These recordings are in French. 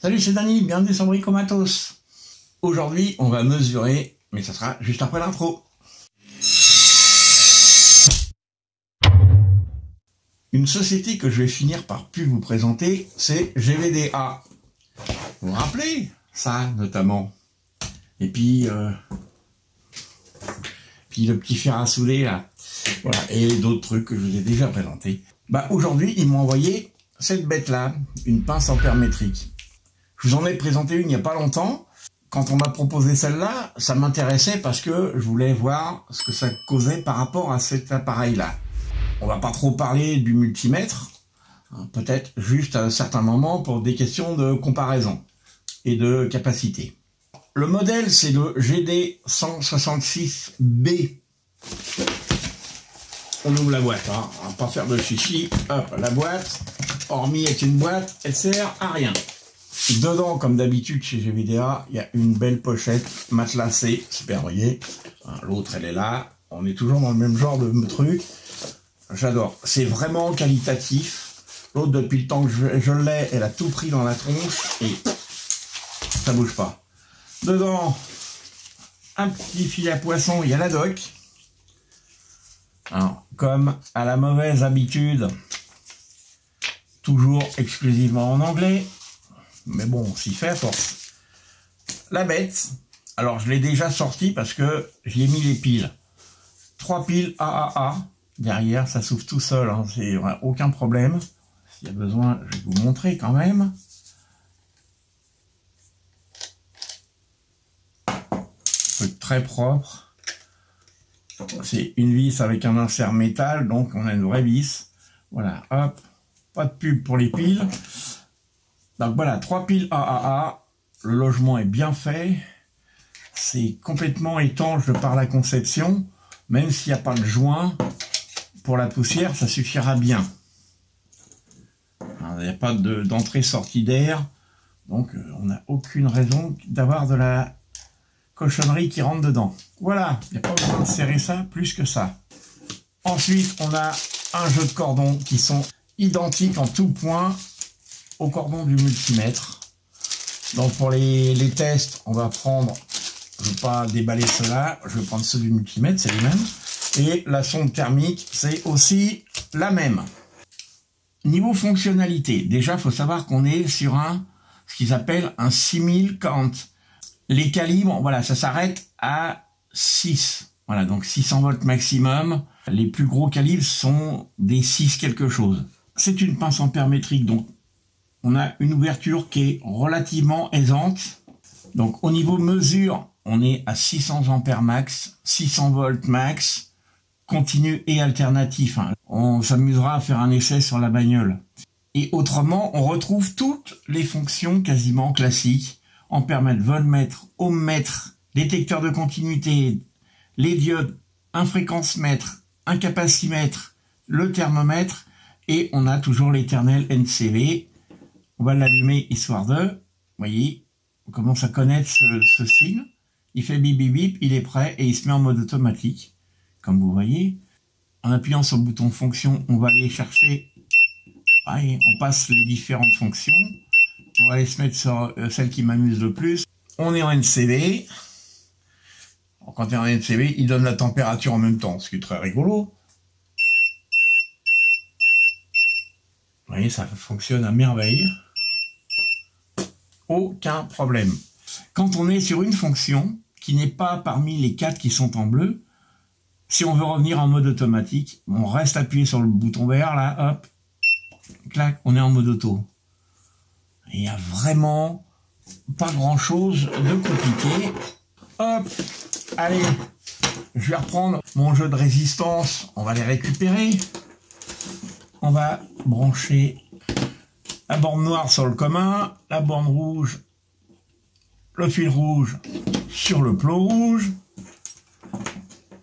Salut, c'est Dani, bienvenue sur Bricomatos. Aujourd'hui, on va mesurer, mais ça sera juste après l'intro. Une société que je vais finir par plus vous présenter, c'est GVDA. Vous vous rappelez ça, notamment? Et puis, euh, puis le petit fer à souder, là. Voilà, et d'autres trucs que je vous ai déjà présentés. Bah, aujourd'hui, ils m'ont envoyé cette bête-là, une pince ampère-métrique. Je vous en ai présenté une il n'y a pas longtemps. Quand on m'a proposé celle-là, ça m'intéressait parce que je voulais voir ce que ça causait par rapport à cet appareil-là. On va pas trop parler du multimètre, hein, peut-être juste à un certain moment pour des questions de comparaison et de capacité. Le modèle, c'est le GD166B. On ouvre la boîte, hein. on va pas faire de chichi. Hop, la boîte, hormis être une boîte, elle sert à rien. Dedans, comme d'habitude chez GVDA, il y a une belle pochette matelassée, super, voyez. L'autre, elle est là. On est toujours dans le même genre de truc. J'adore. C'est vraiment qualitatif. L'autre, depuis le temps que je, l'ai, elle a tout pris dans la tronche et ça bouge pas. Dedans, un petit filet à poisson, il y a la doc. comme à la mauvaise habitude, toujours exclusivement en anglais. Mais bon, on s'y fait à force. La bête, alors je l'ai déjà sorti parce que j'y ai mis les piles. Trois piles AAA. Derrière, ça s'ouvre tout seul, hein, c'est aucun problème. S'il y a besoin, je vais vous montrer quand même. Truc très propre. C'est une vis avec un insert métal, donc on a une vraie vis. Voilà, hop, pas de pub pour les piles. Donc voilà, trois piles AAA. Le logement est bien fait. C'est complètement étanche par la conception. Même s'il n'y a pas de joint, pour la poussière, ça suffira bien. Il n'y a pas d'entrée-sortie d'air. Donc euh, on n'a aucune raison d'avoir de la cochonnerie qui rentre dedans. Voilà, il n'y a pas besoin de serrer ça plus que ça. Ensuite, on a un jeu de cordons qui sont identiques en tout point au cordon du multimètre. Donc pour les, tests, on va prendre, je ne vais pas déballer cela, je vais prendre ceux du multimètre, c'est les mêmes. Et la sonde thermique, c'est aussi la même. Niveau fonctionnalité, déjà, faut savoir qu'on est sur un, ce qu'ils appellent un 6040. Les calibres, voilà, ça s'arrête à 6. Voilà, donc 600 volts maximum. Les plus gros calibres sont des 6 quelque chose. C'est une pince ampère métrique, donc on a une ouverture qui est relativement aisante. Donc au niveau mesure, on est à 600 ampères max, 600 volts max, continu et alternatif. Hein. On s'amusera à faire un essai sur la bagnole. Et autrement, on retrouve toutes les fonctions quasiment classiques. Ampèremètre, voltmètre, ohmmètre, détecteur de continuité, les diodes, un fréquence-mètre, un capacimètre, le thermomètre, et on a toujours l'éternel NCV on va l'allumer histoire de, vous voyez, on commence à connaître ce, signe. Il fait bip bip bip, il est prêt et il se met en mode automatique. Comme vous voyez, en appuyant sur le bouton fonction, on va aller chercher, on passe les différentes fonctions. On va aller se mettre sur euh, celle qui m'amuse le plus. On est en NCV. quand on est en NCV, il donne la température en même temps, ce qui est très rigolo. Vous voyez, ça fonctionne à merveille aucun problème. Quand on est sur une fonction qui n'est pas parmi les quatre qui sont en bleu, si on veut revenir en mode automatique, on reste appuyé sur le bouton vert, là, hop, clac, on est en mode auto. Il n'y a vraiment pas grand chose de compliqué. Hop, allez, je vais reprendre mon jeu de résistance, on va les récupérer. On va brancher la borne noire sur le commun, la borne rouge, le fil rouge sur le plot rouge.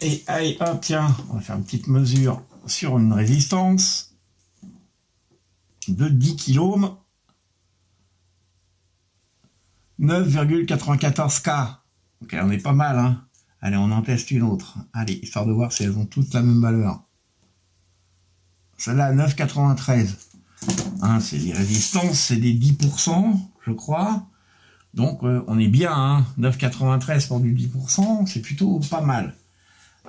Et allez, hop, tiens, on va faire une petite mesure sur une résistance de 10 kg. 9,94K. Ok, on est pas mal, hein. Allez, on en teste une autre. Allez, histoire de voir si elles ont toutes la même valeur. Celle-là, 9,93. Hein, c'est des résistances, c'est des 10%, je crois. Donc euh, on est bien, hein, 9,93 pour du 10%, c'est plutôt pas mal.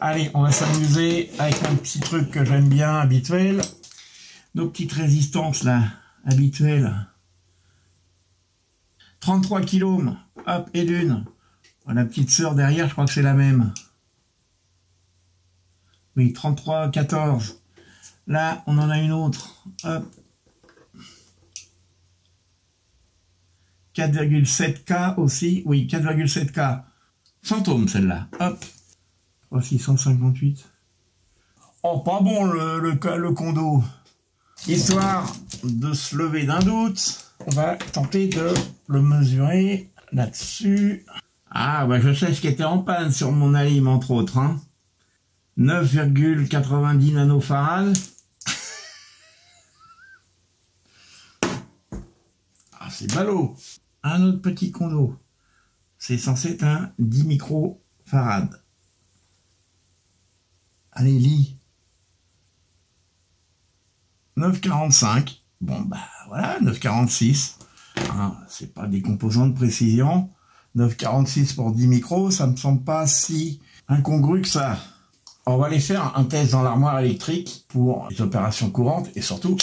Allez, on va s'amuser avec un petit truc que j'aime bien, habituel. Nos petites résistances là, habituelles. 33 kg, hop, et d'une. La petite sœur derrière, je crois que c'est la même. Oui, 33, 14. Là, on en a une autre. Hop. 4,7K aussi. Oui, 4,7K. Fantôme, celle-là. Hop. 3658. Oh, pas bon le, le, condo. Histoire de se lever d'un doute, on va tenter de le mesurer là-dessus. Ah, bah je sais ce qui était en panne sur mon alim, entre autres. Hein. 9,90 nanofarads. ah, c'est ballot. Un autre petit condo. C'est censé être un 10 microfarads. Allez, lis. 9,45. Bon, bah voilà, 9,46. Hein, c'est pas des composants de précision. 9,46 pour 10 micros, ça me semble pas si incongru que ça. On va aller faire un test dans l'armoire électrique pour les opérations courantes et surtout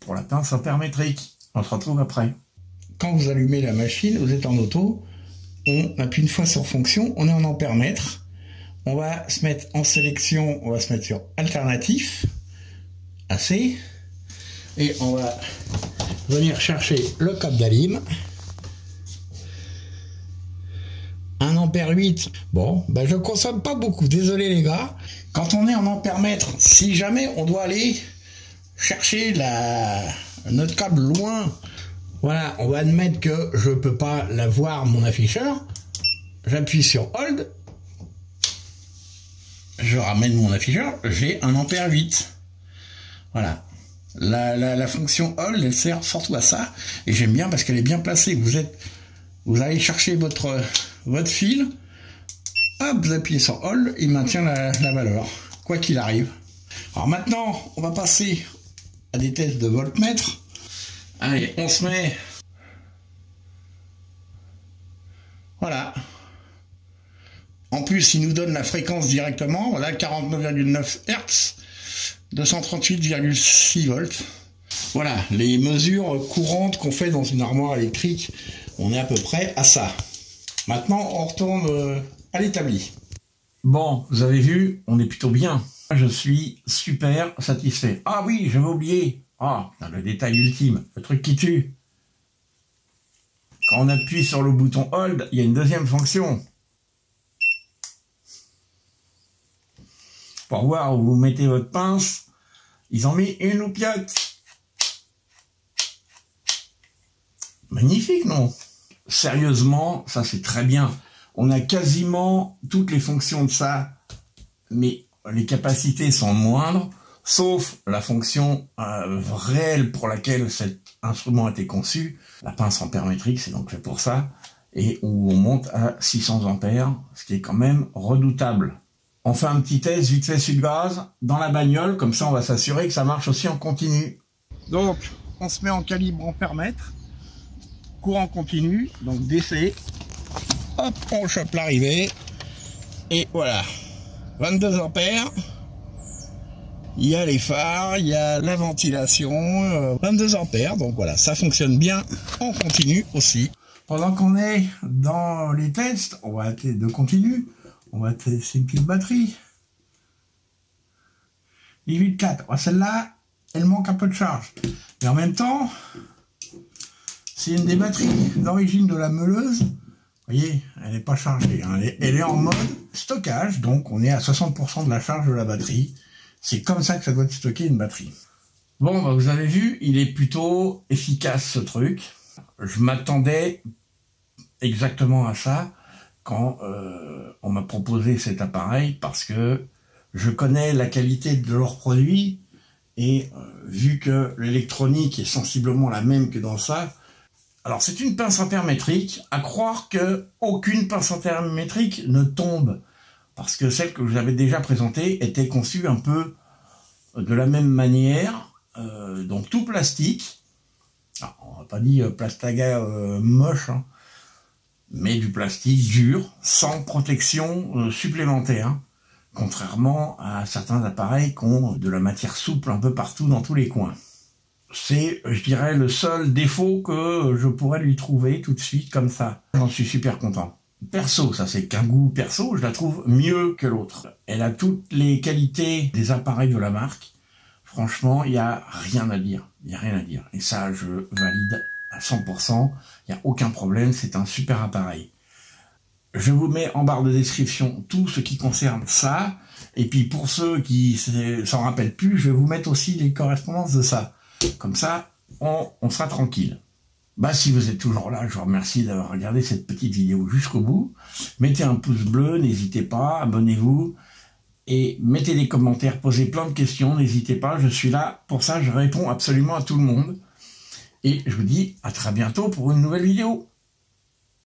pour la pince ampère-métrique. On se retrouve après. Quand vous allumez la machine, vous êtes en auto, on appuie une fois sur fonction, on est en ampère-mètre. On va se mettre en sélection, on va se mettre sur alternatif, AC, et on va venir chercher le câble d'alim. 1 ampère 8. Bon, ben je consomme pas beaucoup, désolé les gars. Quand on est en ampère mètre, si jamais on doit aller chercher la, notre câble loin, voilà, on va admettre que je peux pas la voir mon afficheur. J'appuie sur Hold. Je ramène mon afficheur, j'ai un ampère 8. Voilà. La, la, fonction hold, elle sert surtout à ça. Et j'aime bien parce qu'elle est bien placée. Vous êtes, vous allez chercher votre, votre fil. Hop, vous appuyez sur hold, il maintient la, la valeur, quoi qu'il arrive. Alors maintenant, on va passer à des tests de voltmètre. Allez, on se met. Voilà. En plus, il nous donne la fréquence directement. Voilà, 49,9 Hz. 238,6 volts. Voilà, les mesures courantes qu'on fait dans une armoire électrique, on est à peu près à ça. Maintenant, on retourne euh, à l'établi. Bon, vous avez vu, on est plutôt bien. Je suis super satisfait. Ah oui, j'avais oublié. Ah, le détail ultime, le truc qui tue. Quand on appuie sur le bouton Hold, il y a une deuxième fonction. Pour voir où vous mettez votre pince, ils ont mis une loupiote. Magnifique, non? Sérieusement, ça c'est très bien. On a quasiment toutes les fonctions de ça, mais les capacités sont moindres, sauf la fonction euh, réelle pour laquelle cet instrument a été conçu. La pince ampère-métrique, c'est donc fait pour ça, et où on monte à 600 ampères, ce qui est quand même redoutable. On fait un petit test vite fait sur le gaz dans la bagnole, comme ça on va s'assurer que ça marche aussi en continu. Donc on se met en calibre ampère mètre, courant continu, donc DC. Hop, on chope l'arrivée. Et voilà, 22 ampères. Il y a les phares, il y a la ventilation, 22 euh, ampères. Donc voilà, ça fonctionne bien en continu aussi. Pendant qu'on est dans les tests, on va être de continu. On va tester une petite batterie. 4. Celle-là, elle manque un peu de charge. Mais en même temps, c'est une des batteries d'origine de la meuleuse. Vous voyez, elle n'est pas chargée. Hein. Elle, est, en mode stockage, donc on est à 60% de la charge de la batterie. C'est comme ça que ça doit stocker une batterie. Bon, bah, vous avez vu, il est plutôt efficace ce truc. Je m'attendais exactement à ça quand euh, on m'a proposé cet appareil parce que je connais la qualité de leurs produits et euh, vu que l'électronique est sensiblement la même que dans ça, alors c'est une pince intermétrique, à croire que aucune pince intermétrique ne tombe parce que celle que j'avais déjà présentée était conçue un peu de la même manière, euh, donc tout plastique. On va pas dire plastaga euh, moche, hein, mais du plastique dur, sans protection euh, supplémentaire, contrairement à certains appareils qui ont de la matière souple un peu partout dans tous les coins. C'est, je dirais, le seul défaut que je pourrais lui trouver tout de suite comme ça. J'en suis super content. Perso, ça c'est qu'un goût perso, je la trouve mieux que l'autre. Elle a toutes les qualités des appareils de la marque. Franchement, il n'y a rien à dire. Il n'y a rien à dire. Et ça, je valide à 100%. Il n'y a aucun problème. C'est un super appareil. Je vous mets en barre de description tout ce qui concerne ça. Et puis pour ceux qui s'en rappellent plus, je vais vous mettre aussi les correspondances de ça. Comme ça, on, on sera tranquille. Bah, si vous êtes toujours là, je vous remercie d'avoir regardé cette petite vidéo jusqu'au bout. Mettez un pouce bleu, n'hésitez pas, abonnez-vous et mettez des commentaires, posez plein de questions, n'hésitez pas, je suis là pour ça, je réponds absolument à tout le monde. Et je vous dis à très bientôt pour une nouvelle vidéo.